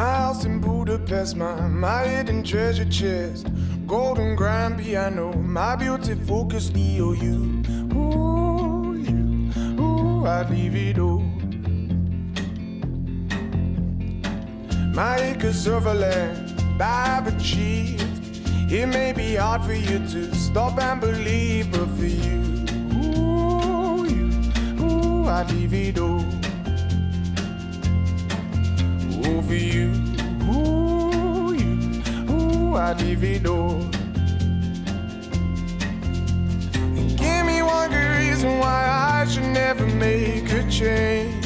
My house in Budapest, my, my hidden treasure chest. Golden grand piano, my beauty focus EOU. Ooh, you, ooh, I'd leave it all. My acres of land I've achieved. It may be hard for you to stop and believe, but for you, ooh, you, ooh, I'd leave it all. For you, ooh, you, ooh, it all. And give me one good reason why I should never make a change.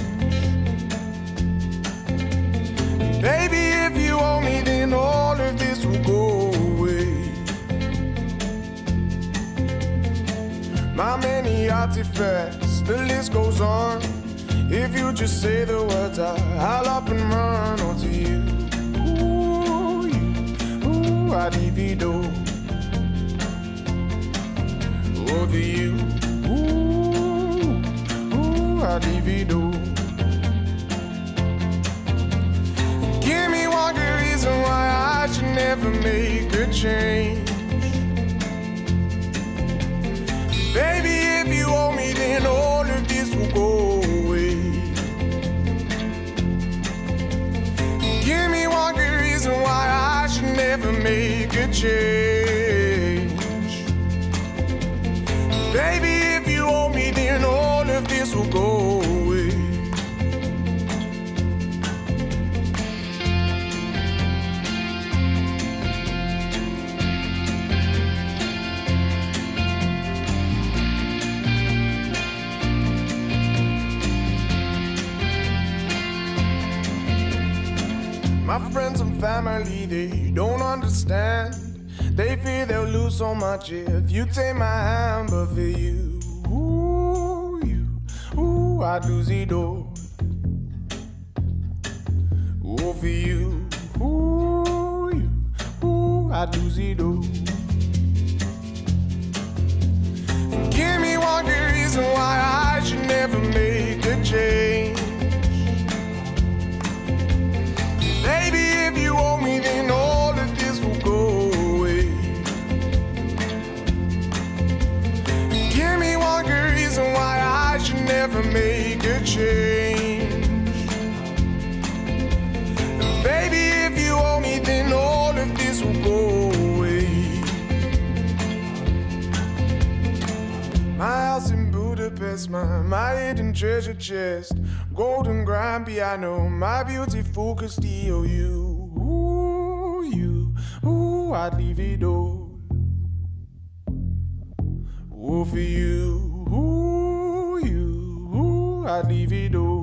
Baby, if you owe me, then all of this will go away. My many artifacts, the list goes on. If you just say the words, I, I'll up and run onto you. Ooh, you, ooh, I divido. Over you, ooh, ooh, I divido. Give me one good reason why I should never make a change. Make a change. Baby, if you owe me, then all of this will go My friends and family, they don't understand. They fear they'll lose so much if you take my hand, but for you, ooh, you, ooh, I'd lose it all. Ooh, for you, ooh, you, ooh, I'd lose it all. Budapest, my, hidden treasure chest. Golden grand piano, my beauty focused EOU. Ooh, you, ooh, I'd leave it all. Ooh, for you, ooh, you, ooh, I'd leave it all.